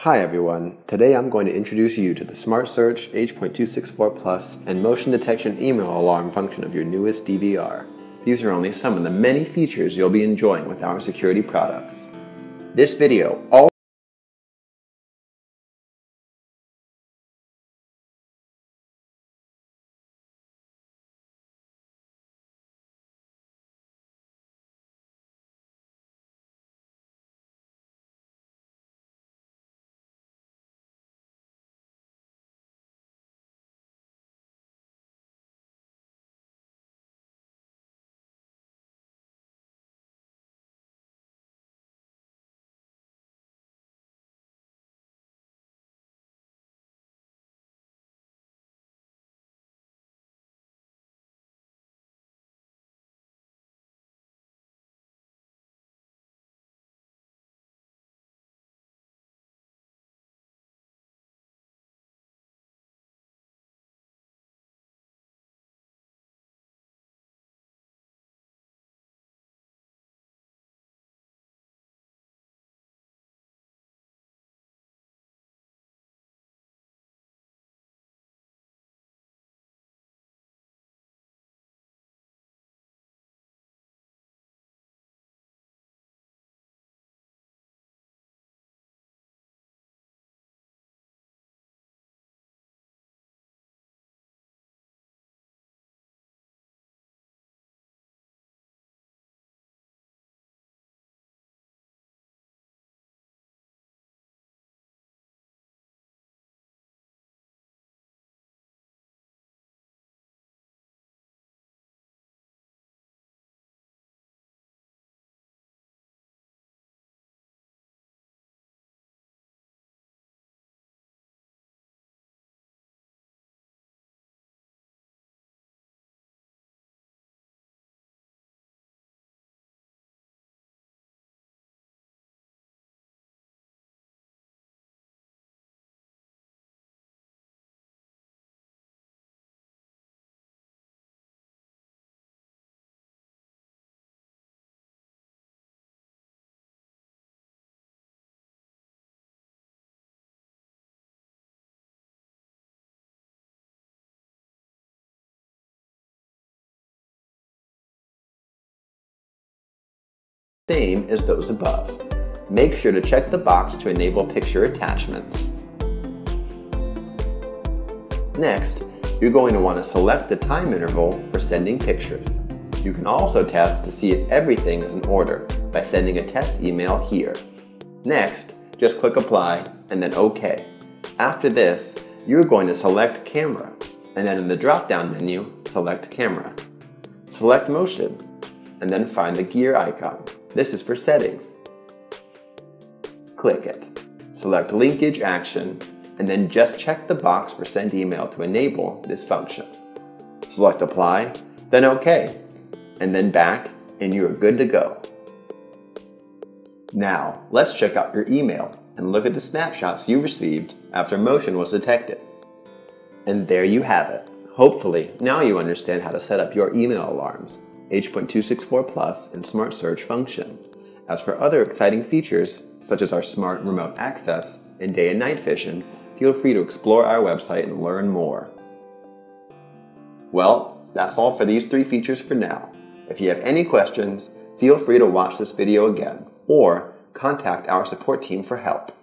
Hi everyone, today I'm going to introduce you to the Smart Search H.264 Plus and motion detection email alarm function of your newest DVR. These are only some of the many features you'll be enjoying with our security products. This video all same as those above. Make sure to check the box to enable picture attachments. Next, you're going to want to select the time interval for sending pictures. You can also test to see if everything is in order by sending a test email here. Next, just click Apply and then OK. After this, you're going to select Camera, and then in the drop-down menu, select Camera. Select Motion, and then find the gear icon. This is for settings. Click it. Select Linkage Action, and then just check the box for Send Email to enable this function. Select Apply, then OK, and then back, and you are good to go. Now, let's check out your email and look at the snapshots you received after motion was detected. And there you have it. Hopefully, now you understand how to set up your email alarms H.264 Plus, and Smart Search function. As for other exciting features, such as our smart remote access and day and night vision, feel free to explore our website and learn more. Well, that's all for these three features for now. If you have any questions, feel free to watch this video again or contact our support team for help.